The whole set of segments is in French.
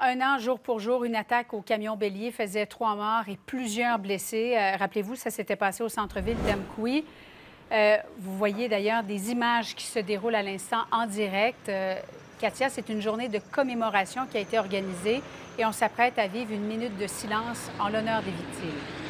Un an jour pour jour, une attaque au camion bélier faisait trois morts et plusieurs blessés. Euh, Rappelez-vous, ça s'était passé au centre-ville d'Amkoui. Euh, vous voyez d'ailleurs des images qui se déroulent à l'instant en direct. Euh, Katia, c'est une journée de commémoration qui a été organisée et on s'apprête à vivre une minute de silence en l'honneur des victimes.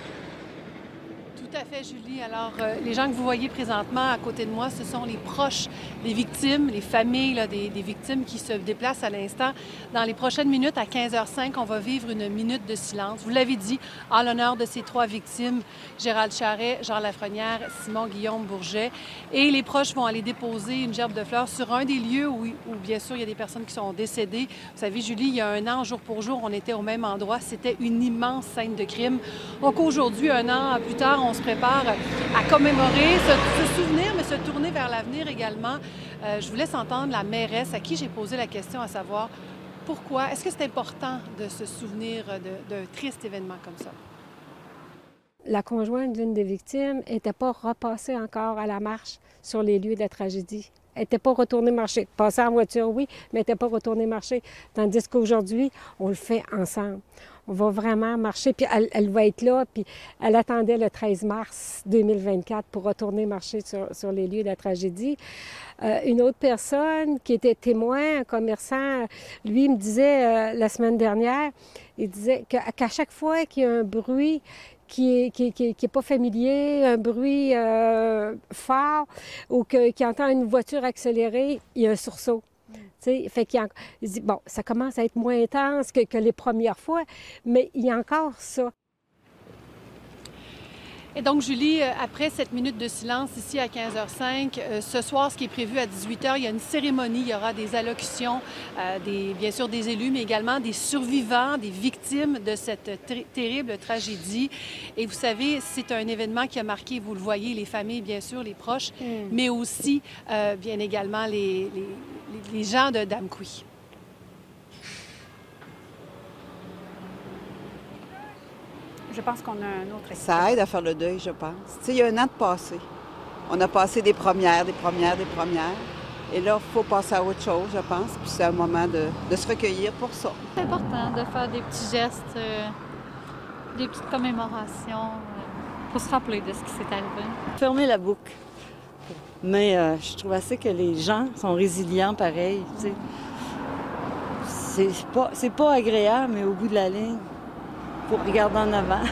Tout à fait, Julie. Alors, euh, les gens que vous voyez présentement à côté de moi, ce sont les proches des victimes, les familles des, victimes qui se déplacent à l'instant. Dans les prochaines minutes, à 15h05, on va vivre une minute de silence. Vous l'avez dit, en l'honneur de ces trois victimes, Gérald Charret, Jean Lafrenière, Simon Guillaume Bourget. Et les proches vont aller déposer une gerbe de fleurs sur un des lieux où, où, bien sûr, il y a des personnes qui sont décédées. Vous savez, Julie, il y a un an, jour pour jour, on était au même endroit. C'était une immense scène de crime. Donc aujourd'hui, un an plus tard, on se prépare à commémorer, se, souvenir, mais se tourner vers l'avenir également. Euh, je vous laisse entendre la mairesse à qui j'ai posé la question à savoir pourquoi, est-ce que c'est important de se souvenir d'un triste événement comme ça? La conjointe d'une des victimes n'était pas repassée encore à la marche sur les lieux de la tragédie. Elle n'était pas retournée marcher. Passer en voiture, oui, mais n'était pas retournée marcher. Tandis qu'aujourd'hui, on le fait ensemble. On va vraiment marcher, puis elle, elle, va être là, puis elle attendait le 13 mars 2024 pour retourner marcher sur, sur les lieux de la tragédie. Euh, une autre personne qui était témoin, un commerçant, lui me disait euh, la semaine dernière, il disait qu'à qu chaque fois qu'il y a un bruit, qui est, qui, qui, qui est pas familier, un bruit euh, fort ou qu'il qu entend une voiture accélérée, il y a un sursaut. Bon, ça commence à être moins intense que, que les premières fois, mais il y a encore ça. Et donc, Julie, euh, après cette minute de silence ici à 15h05, euh, ce soir, ce qui est prévu à 18h, il y a une cérémonie, il y aura des allocutions, euh, des, bien sûr des élus, mais également des survivants, des victimes de cette terrible tragédie. Et vous savez, c'est un événement qui a marqué, vous le voyez, les familles, bien sûr, les proches, mm. mais aussi, euh, bien également, les, les, les gens de Damkoui. Je pense qu'on a un autre. Ça aide à faire le deuil, je pense. Tu sais, il y a un an de passé. On a passé des premières, des premières, des premières. Et là, il faut passer à autre chose, je pense. Puis c'est un moment de, de, se recueillir pour ça. C'est important de faire des petits gestes, euh, des petites commémorations euh, pour se rappeler de ce qui s'est arrivé. Fermer la boucle. Mais euh, je trouve assez que les gens sont résilients pareil. Tu sais. C'est pas, pas agréable, mais au bout de la ligne, pour regarder en avant.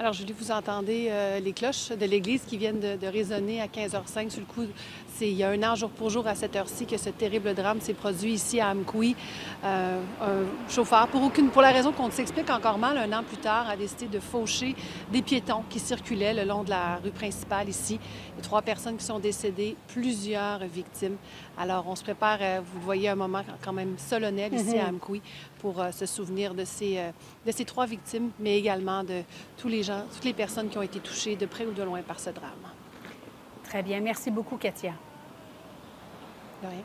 Alors, Julie, vous entendez euh, les cloches de l'église qui viennent de, de, résonner à 15h05 sur le coup. C'est il y a un an, jour pour jour, à cette heure-ci, que ce terrible drame s'est produit ici à Amkoui. Euh, un chauffeur, pour, aucune, pour la raison qu'on s'explique encore mal, un an plus tard, a décidé de faucher des piétons qui circulaient le long de la rue principale ici. Il y a trois personnes qui sont décédées, plusieurs victimes. Alors, on se prépare, euh, vous voyez, un moment quand même solennel ici mm -hmm. à Amkoui pour se souvenir de ces, de ces trois victimes, mais également de tous les gens, toutes les personnes qui ont été touchées de près ou de loin par ce drame. Très bien. Merci beaucoup, Katia. De rien.